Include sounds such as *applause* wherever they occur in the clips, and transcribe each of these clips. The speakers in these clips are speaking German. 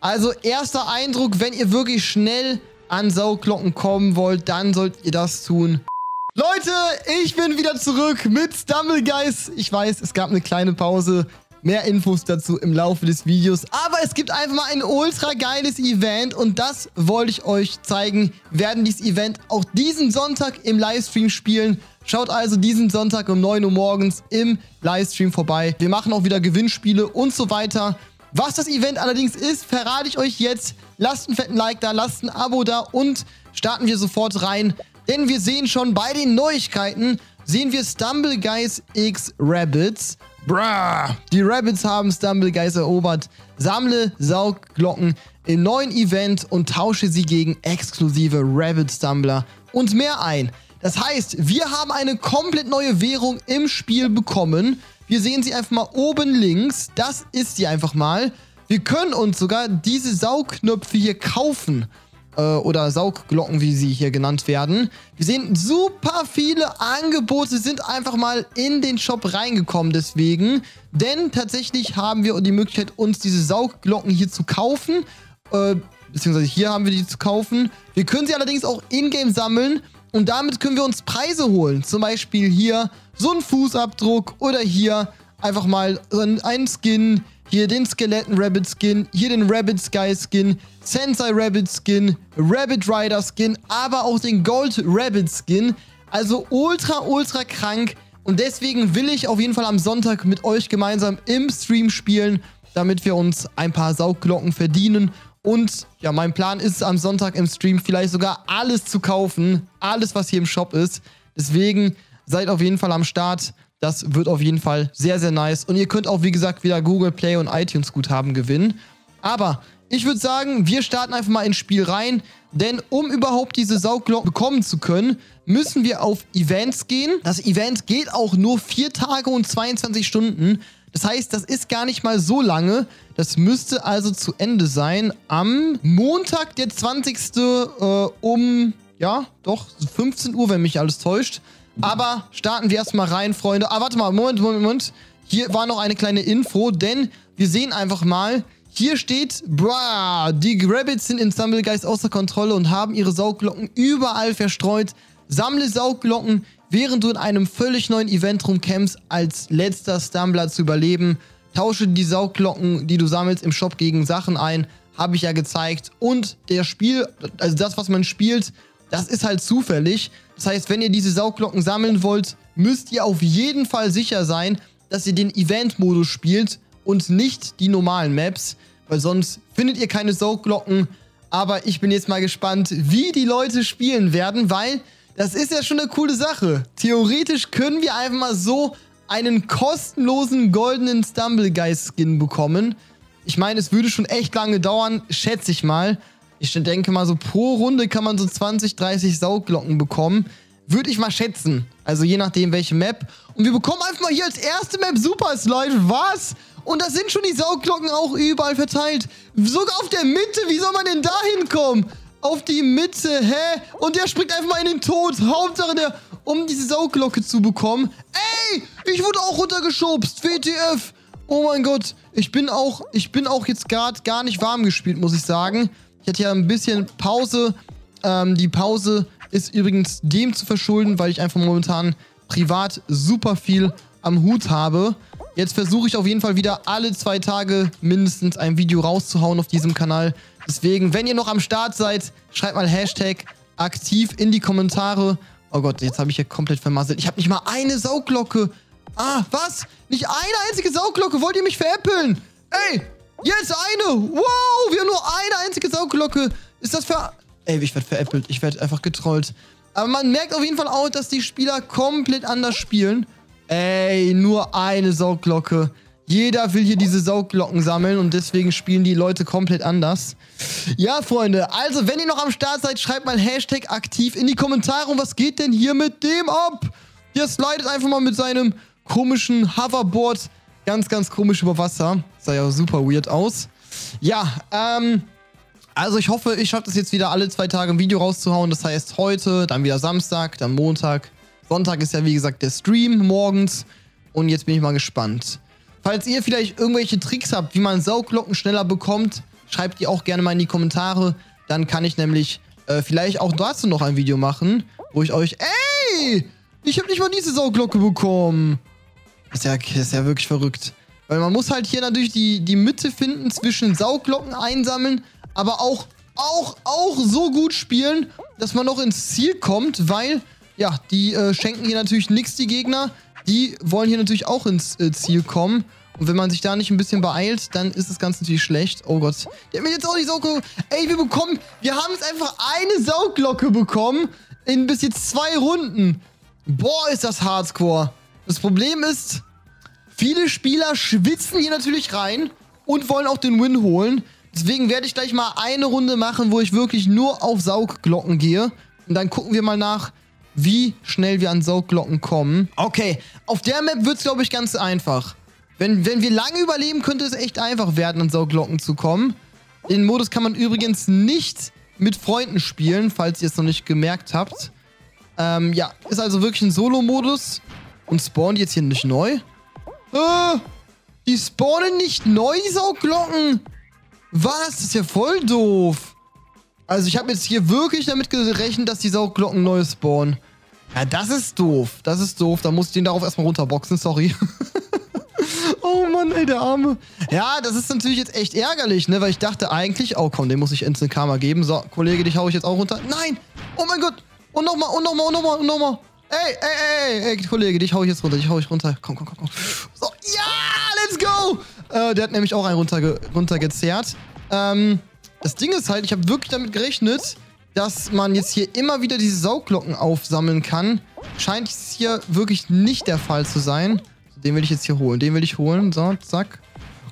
Also erster Eindruck, wenn ihr wirklich schnell an Sauglocken kommen wollt, dann sollt ihr das tun. Leute, ich bin wieder zurück mit Stumblegeist. Ich weiß, es gab eine kleine Pause. Mehr Infos dazu im Laufe des Videos. Aber es gibt einfach mal ein ultra geiles Event und das wollte ich euch zeigen. Wir werden dieses Event auch diesen Sonntag im Livestream spielen. Schaut also diesen Sonntag um 9 Uhr morgens im Livestream vorbei. Wir machen auch wieder Gewinnspiele und so weiter. Was das Event allerdings ist, verrate ich euch jetzt. Lasst einen fetten Like da, lasst ein Abo da und starten wir sofort rein. Denn wir sehen schon bei den Neuigkeiten, sehen wir Stumbleguys X Rabbits. Bruh. Die Rabbits haben Stumbleguys erobert. Sammle Saugglocken im neuen Event und tausche sie gegen exklusive Rabbit Stumbler und mehr ein. Das heißt, wir haben eine komplett neue Währung im Spiel bekommen. Wir sehen sie einfach mal oben links. Das ist sie einfach mal. Wir können uns sogar diese Saugknöpfe hier kaufen äh, oder Saugglocken, wie sie hier genannt werden. Wir sehen, super viele Angebote sind einfach mal in den Shop reingekommen deswegen. Denn tatsächlich haben wir die Möglichkeit, uns diese Saugglocken hier zu kaufen. Äh, beziehungsweise hier haben wir die zu kaufen. Wir können sie allerdings auch in-game sammeln. Und damit können wir uns Preise holen. Zum Beispiel hier so ein Fußabdruck oder hier einfach mal einen Skin hier den Skeleton Rabbit Skin, hier den Rabbit Sky Skin, Sensei Rabbit Skin, Rabbit Rider Skin, aber auch den Gold Rabbit Skin. Also ultra, ultra krank. Und deswegen will ich auf jeden Fall am Sonntag mit euch gemeinsam im Stream spielen, damit wir uns ein paar Saugglocken verdienen. Und ja, mein Plan ist am Sonntag im Stream vielleicht sogar alles zu kaufen. Alles, was hier im Shop ist. Deswegen seid auf jeden Fall am Start. Das wird auf jeden Fall sehr, sehr nice. Und ihr könnt auch, wie gesagt, wieder Google Play und iTunes Guthaben gewinnen. Aber ich würde sagen, wir starten einfach mal ins Spiel rein. Denn um überhaupt diese Saugglocken bekommen zu können, müssen wir auf Events gehen. Das Event geht auch nur 4 Tage und 22 Stunden. Das heißt, das ist gar nicht mal so lange. Das müsste also zu Ende sein am Montag, der 20. Äh, um, ja, doch, 15 Uhr, wenn mich alles täuscht. Aber starten wir erstmal rein, Freunde. Ah, warte mal, Moment, Moment, Moment. Hier war noch eine kleine Info, denn wir sehen einfach mal, hier steht, bruh, die Rabbits sind in Stumblegeist außer Kontrolle und haben ihre Saugglocken überall verstreut. Sammle Saugglocken, während du in einem völlig neuen Event rumkämpfst, als letzter Stumbler zu überleben. Tausche die Saugglocken, die du sammelst, im Shop gegen Sachen ein. Habe ich ja gezeigt. Und der Spiel, also das, was man spielt, das ist halt zufällig. Das heißt, wenn ihr diese Saugglocken sammeln wollt, müsst ihr auf jeden Fall sicher sein, dass ihr den Event-Modus spielt und nicht die normalen Maps, weil sonst findet ihr keine Saugglocken. Aber ich bin jetzt mal gespannt, wie die Leute spielen werden, weil das ist ja schon eine coole Sache. Theoretisch können wir einfach mal so einen kostenlosen goldenen Stumblegeist-Skin bekommen. Ich meine, es würde schon echt lange dauern, schätze ich mal. Ich denke mal, so pro Runde kann man so 20, 30 Saugglocken bekommen. Würde ich mal schätzen. Also je nachdem, welche Map. Und wir bekommen einfach mal hier als erste Map Super Slide. Was? Und da sind schon die Saugglocken auch überall verteilt. Sogar auf der Mitte. Wie soll man denn da hinkommen? Auf die Mitte. Hä? Und der springt einfach mal in den Tod. Hauptsache der, um diese Saugglocke zu bekommen. Ey, ich wurde auch runtergeschubst. WTF. Oh mein Gott. Ich bin auch, ich bin auch jetzt gerade gar nicht warm gespielt, muss ich sagen. Ich hatte ja ein bisschen Pause. Ähm, die Pause ist übrigens dem zu verschulden, weil ich einfach momentan privat super viel am Hut habe. Jetzt versuche ich auf jeden Fall wieder alle zwei Tage mindestens ein Video rauszuhauen auf diesem Kanal. Deswegen, wenn ihr noch am Start seid, schreibt mal Hashtag aktiv in die Kommentare. Oh Gott, jetzt habe ich hier komplett vermasselt. Ich habe nicht mal eine Sauglocke. Ah, was? Nicht eine einzige Sauglocke? Wollt ihr mich veräppeln? Ey, Jetzt eine! Wow, wir haben nur eine einzige Sauglocke. Ist das für... Ey, ich werde veräppelt. Ich werde einfach getrollt. Aber man merkt auf jeden Fall auch, dass die Spieler komplett anders spielen. Ey, nur eine Sauglocke. Jeder will hier diese Saugglocken sammeln und deswegen spielen die Leute komplett anders. Ja, Freunde, also wenn ihr noch am Start seid, schreibt mal Hashtag aktiv in die Kommentare. Und was geht denn hier mit dem ab? Der slidet einfach mal mit seinem komischen Hoverboard Ganz, ganz komisch über Wasser. Sah ja super weird aus. Ja, ähm... Also ich hoffe, ich schaffe es jetzt wieder alle zwei Tage ein Video rauszuhauen. Das heißt heute, dann wieder Samstag, dann Montag. Sonntag ist ja wie gesagt der Stream morgens. Und jetzt bin ich mal gespannt. Falls ihr vielleicht irgendwelche Tricks habt, wie man Saugglocken schneller bekommt, schreibt die auch gerne mal in die Kommentare. Dann kann ich nämlich äh, vielleicht auch dazu noch ein Video machen, wo ich euch... Ey! Ich habe nicht mal diese Sauglocke bekommen. Das ist, ja, ist ja wirklich verrückt. Weil man muss halt hier natürlich die, die Mitte finden zwischen Saugglocken einsammeln, aber auch, auch, auch so gut spielen, dass man noch ins Ziel kommt, weil, ja, die äh, schenken hier natürlich nichts, die Gegner. Die wollen hier natürlich auch ins äh, Ziel kommen. Und wenn man sich da nicht ein bisschen beeilt, dann ist das Ganze natürlich schlecht. Oh Gott. Hat mir jetzt auch die Sauglocke... Ey, wir bekommen... Wir haben jetzt einfach eine Sauglocke bekommen in bis jetzt zwei Runden. Boah, ist das Hardcore. Das Problem ist, viele Spieler schwitzen hier natürlich rein und wollen auch den Win holen. Deswegen werde ich gleich mal eine Runde machen, wo ich wirklich nur auf Saugglocken gehe. Und dann gucken wir mal nach, wie schnell wir an Saugglocken kommen. Okay, auf der Map wird es, glaube ich, ganz einfach. Wenn, wenn wir lange überleben, könnte es echt einfach werden, an Saugglocken zu kommen. Den Modus kann man übrigens nicht mit Freunden spielen, falls ihr es noch nicht gemerkt habt. Ähm, ja, ist also wirklich ein Solo-Modus. Und spawnt jetzt hier nicht neu? Äh, die spawnen nicht neu, die Saugglocken. Was? Das ist ja voll doof. Also ich habe jetzt hier wirklich damit gerechnet, dass die Saugglocken neu spawnen. Ja, das ist doof. Das ist doof. Da muss ich den darauf erstmal runterboxen, sorry. *laughs* oh Mann, ey, der Arme. Ja, das ist natürlich jetzt echt ärgerlich, ne? Weil ich dachte eigentlich, oh komm, den muss ich Instant Karma geben. So, Kollege, dich hau ich jetzt auch runter. Nein! Oh mein Gott! Und nochmal, und nochmal, und nochmal, und nochmal. Ey, ey, ey, ey, Kollege, dich hau ich jetzt runter, dich hau ich runter. Komm, komm, komm, komm. So, ja, let's go! Äh, der hat nämlich auch einen runterge runtergezerrt. Ähm, das Ding ist halt, ich habe wirklich damit gerechnet, dass man jetzt hier immer wieder diese Saugglocken aufsammeln kann. Scheint es hier wirklich nicht der Fall zu sein. Den will ich jetzt hier holen. Den will ich holen. So, zack.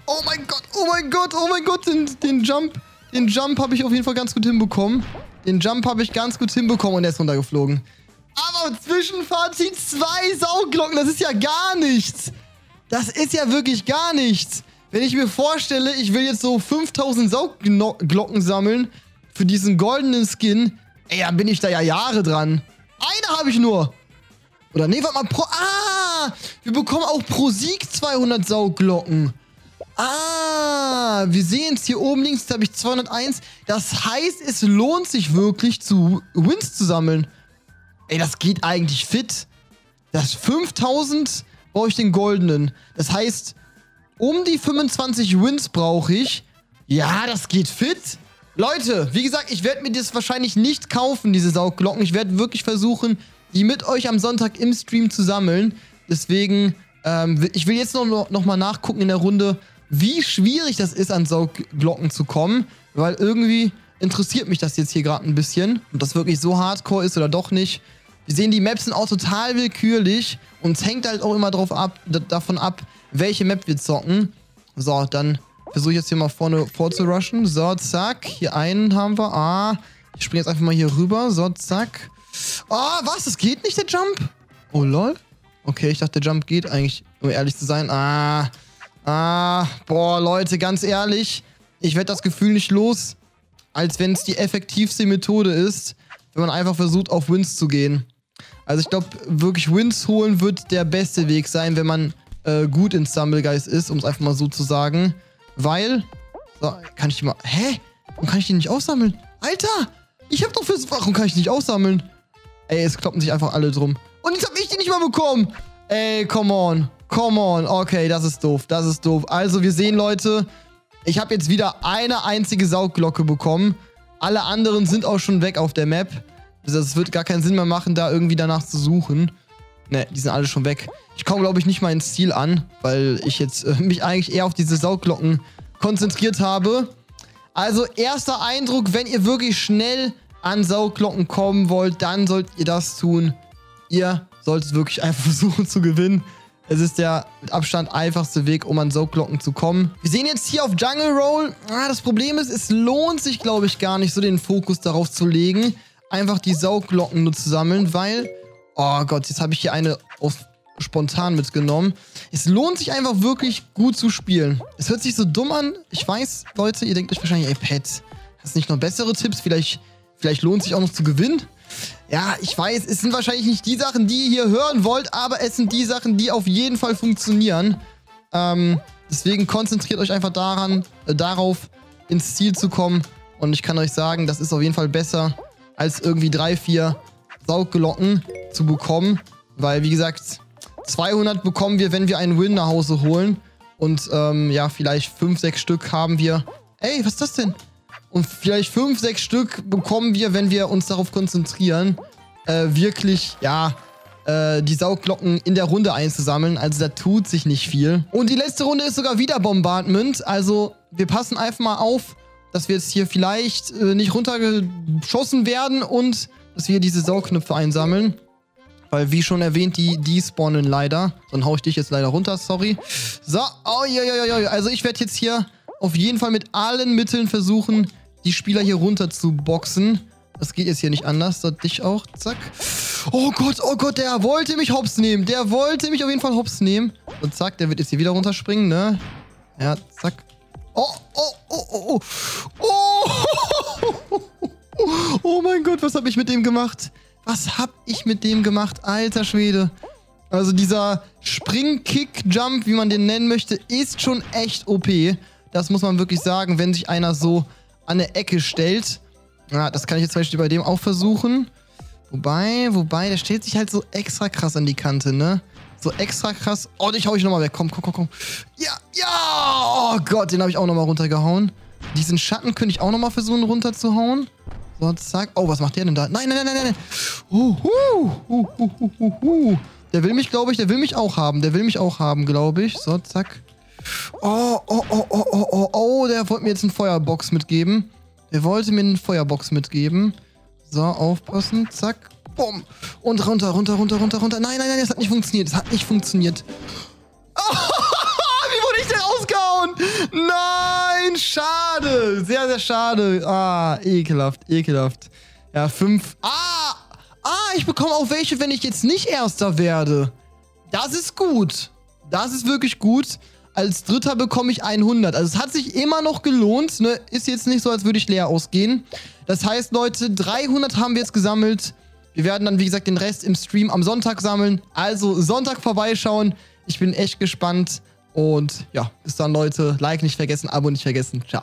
Oh mein Gott, oh mein Gott, oh mein Gott, den, den Jump, den Jump habe ich auf jeden Fall ganz gut hinbekommen. Den Jump habe ich ganz gut hinbekommen und er ist runtergeflogen. Aber Zwischenfazit zwei Sauglocken, das ist ja gar nichts. Das ist ja wirklich gar nichts. Wenn ich mir vorstelle, ich will jetzt so 5000 Saugglocken sammeln für diesen goldenen Skin, ey, dann bin ich da ja Jahre dran. Eine habe ich nur. Oder nee, warte mal, pro... Ah, wir bekommen auch pro Sieg 200 Saugglocken. Ah, wir sehen es hier oben links, da habe ich 201. Das heißt, es lohnt sich wirklich, zu Wins zu sammeln. Ey, das geht eigentlich fit. Das 5000 brauche ich den goldenen. Das heißt, um die 25 Wins brauche ich. Ja, das geht fit. Leute, wie gesagt, ich werde mir das wahrscheinlich nicht kaufen, diese Saugglocken. Ich werde wirklich versuchen, die mit euch am Sonntag im Stream zu sammeln. Deswegen, ähm, ich will jetzt noch, noch mal nachgucken in der Runde, wie schwierig das ist, an Saugglocken zu kommen, weil irgendwie interessiert mich das jetzt hier gerade ein bisschen, ob das wirklich so hardcore ist oder doch nicht. Wir sehen, die Maps sind auch total willkürlich und es hängt halt auch immer drauf ab, davon ab, welche Map wir zocken. So, dann versuche ich jetzt hier mal vorne vorzurushen. So, zack. Hier einen haben wir. Ah, ich springe jetzt einfach mal hier rüber. So, zack. Ah, was? Das geht nicht, der Jump? Oh, lol. Okay, ich dachte, der Jump geht eigentlich, um ehrlich zu sein. Ah, Ah, boah, Leute, ganz ehrlich, ich werde das Gefühl nicht los, als wenn es die effektivste Methode ist, wenn man einfach versucht, auf Wins zu gehen. Also ich glaube, wirklich Wins holen wird der beste Weg sein, wenn man äh, gut in Stumblegeist ist, um es einfach mal so zu sagen. Weil, so, kann ich die mal, hä? Warum kann ich die nicht aussammeln? Alter, ich hab doch fürs, warum kann ich die nicht aussammeln? Ey, es kloppen sich einfach alle drum. Und jetzt hab ich die nicht mal bekommen. Ey, come on. Come on. Okay, das ist doof. Das ist doof. Also, wir sehen, Leute, ich habe jetzt wieder eine einzige Saugglocke bekommen. Alle anderen sind auch schon weg auf der Map. Also, es wird gar keinen Sinn mehr machen, da irgendwie danach zu suchen. Ne, die sind alle schon weg. Ich komme, glaube ich, nicht mal ins Ziel an, weil ich jetzt äh, mich eigentlich eher auf diese Saugglocken konzentriert habe. Also, erster Eindruck, wenn ihr wirklich schnell an Saugglocken kommen wollt, dann sollt ihr das tun. Ihr solltet wirklich *laughs* einfach versuchen zu gewinnen. Es ist der mit Abstand einfachste Weg, um an Saugglocken zu kommen. Wir sehen jetzt hier auf Jungle Roll, ah, das Problem ist, es lohnt sich, glaube ich, gar nicht so den Fokus darauf zu legen, einfach die Saugglocken nur zu sammeln, weil, oh Gott, jetzt habe ich hier eine aus spontan mitgenommen. Es lohnt sich einfach wirklich gut zu spielen. Es hört sich so dumm an. Ich weiß, Leute, ihr denkt euch wahrscheinlich, ey, Pat, hast du nicht noch bessere Tipps? Vielleicht, vielleicht lohnt sich auch noch zu gewinnen. Ja, ich weiß, es sind wahrscheinlich nicht die Sachen, die ihr hier hören wollt, aber es sind die Sachen, die auf jeden Fall funktionieren. Ähm, deswegen konzentriert euch einfach daran, äh, darauf, ins Ziel zu kommen. Und ich kann euch sagen, das ist auf jeden Fall besser, als irgendwie drei, vier Saugglocken zu bekommen. Weil, wie gesagt, 200 bekommen wir, wenn wir einen Win nach Hause holen. Und ähm, ja, vielleicht 5, 6 Stück haben wir. Ey, was ist das denn? Und vielleicht 5, 6 Stück bekommen wir, wenn wir uns darauf konzentrieren, äh, wirklich, ja, äh, die Saugglocken in der Runde einzusammeln. Also da tut sich nicht viel. Und die letzte Runde ist sogar wieder Bombardment. Also wir passen einfach mal auf, dass wir jetzt hier vielleicht äh, nicht runtergeschossen werden und dass wir diese Saugknöpfe einsammeln. Weil, wie schon erwähnt, die, die spawnen leider. Dann hau ich dich jetzt leider runter, sorry. So, oh, ja, ja, ja. Also ich werde jetzt hier auf jeden Fall mit allen Mitteln versuchen, die Spieler hier runter zu boxen. Das geht jetzt hier nicht anders. So, dich auch. Zack. Oh Gott, oh Gott, der wollte mich hops nehmen. Der wollte mich auf jeden Fall hops nehmen. Und zack, der wird jetzt hier wieder runterspringen, ne? Ja, zack. Oh, oh, oh, oh, oh. Oh, *laughs* oh mein Gott, was habe ich mit dem gemacht? Was hab ich mit dem gemacht? Alter Schwede. Also dieser Spring-Kick-Jump, wie man den nennen möchte, ist schon echt OP. Das muss man wirklich sagen, wenn sich einer so an der Ecke stellt. Ja, das kann ich jetzt zum Beispiel bei dem auch versuchen. Wobei, wobei, der stellt sich halt so extra krass an die Kante, ne? So extra krass. Oh, dich hau ich nochmal weg. Komm, komm, komm, komm. Ja, ja! Oh Gott, den habe ich auch nochmal runtergehauen. Diesen Schatten könnte ich auch nochmal versuchen runterzuhauen. So, zack. Oh, was macht der denn da? Nein, nein, nein, nein, nein. Uh, uh, uh, uh, uh, uh. Der will mich, glaube ich, der will mich auch haben. Der will mich auch haben, glaube ich. So, zack. Oh, oh, oh, oh, oh, oh, oh. Der wollte mir jetzt eine Feuerbox mitgeben. Der wollte mir eine Feuerbox mitgeben. So, aufpassen. Zack. Bumm. Und runter, runter, runter, runter, runter. Nein, nein, nein, das hat nicht funktioniert. Das hat nicht funktioniert. Schade. Sehr, sehr schade. Ah, ekelhaft, ekelhaft. Ja, fünf. Ah, ah, ich bekomme auch welche, wenn ich jetzt nicht Erster werde. Das ist gut. Das ist wirklich gut. Als Dritter bekomme ich 100. Also es hat sich immer noch gelohnt. Ne? Ist jetzt nicht so, als würde ich leer ausgehen. Das heißt, Leute, 300 haben wir jetzt gesammelt. Wir werden dann, wie gesagt, den Rest im Stream am Sonntag sammeln. Also Sonntag vorbeischauen. Ich bin echt gespannt. Und ja, bis dann, Leute. Like nicht vergessen, Abo nicht vergessen. Ciao.